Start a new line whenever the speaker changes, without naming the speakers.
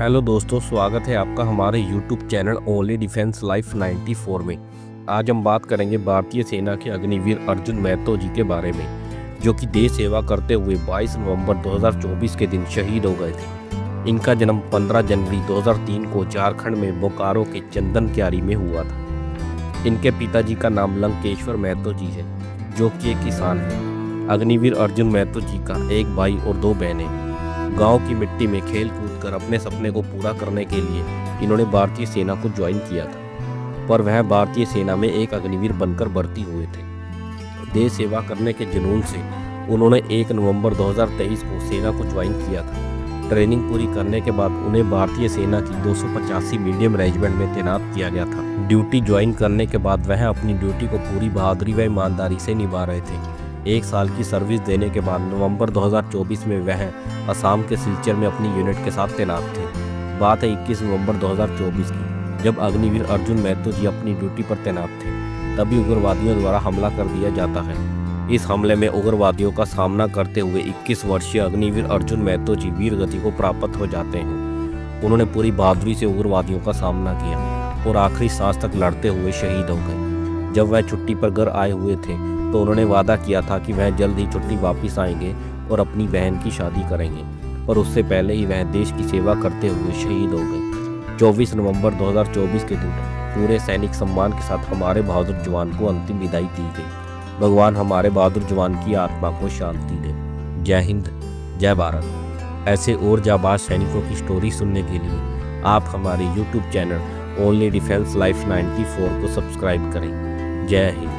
Hello दोस्तों, स्वागत है आपका हमारे YouTube channel only defence life 94 में। आज हम बात करेंगे भारतीय सेना के अग्निवीर अर्जुन महतो जी के बारे में, जो कि देश सेवा करते हुए 22 नवंबर 2024 के दिन शहीद हो गए थे। इनका जन्म 15 जनवरी 2003 को झारखंड में बोकारो के चंदन क्यारी में हुआ था। इनके पिताजी का नाम लंकेश्वर महतो जी है, जो कि एक किसान है। अग्निवीर अर्जुन महतो जी का एक भाई और दो बहनें। गाँव की मिट्टी में खेल कूद कर अपने सपने को पूरा करने के लिए इन्होंने भारतीय सेना को ज्वाइन किया था, पर वह भारतीय सेना में एक अग्निवीर बनकर भर्ती हुए थे। देश सेवा करने के जुनून से उन्होंने 1 नवंबर 2023 को सेना को ज्वाइन किया था। ट्रेनिंग पूरी करने के बाद उन्हें भारतीय सेना की दो सौ पचासी मीडियम रेजिमेंट में तैनात किया गया था। ड्यूटी ज्वाइन करने के बाद वह अपनी ड्यूटी को पूरी बहादुरी व ईमानदारी से निभा रहे थे। एक साल की सर्विस देने के बाद नवंबर 2024 में वह असम के सिलचर में अपनी यूनिट के साथ तैनात थे। बात है 21 नवंबर 2024 की, जब अग्निवीर अर्जुन महतो जी अपनी ड्यूटी पर तैनात थे, तभी उग्रवादियों द्वारा हमला कर दिया जाता है। इस हमले में उग्रवादियों का सामना करते हुए 21 वर्षीय अग्निवीर अर्जुन महतो जी वीर गति को प्राप्त हो जाते हैं। उन्होंने पूरी बहादुरी से उग्रवादियों का सामना किया और आखिरी सांस तक लड़ते हुए शहीद हो गए। जब वह छुट्टी पर घर आए हुए थे तो उन्होंने वादा किया था कि वह जल्द ही छुट्टी वापस आएँगे और अपनी बहन की शादी करेंगे। पर उससे पहले ही वह देश की सेवा करते हुए शहीद हो गए। 24 नवंबर 2024 के दिन पूरे सैनिक सम्मान के साथ हमारे बहादुर जवान को अंतिम विदाई दी गई। भगवान हमारे बहादुर जवान की आत्मा को शांति दे। जय हिंद, जय भारत। ऐसे और जाबाज सैनिकों की स्टोरी सुनने के लिए आप हमारे YouTube channel only defence life 94 को सब्सक्राइब करें। जय हिंद।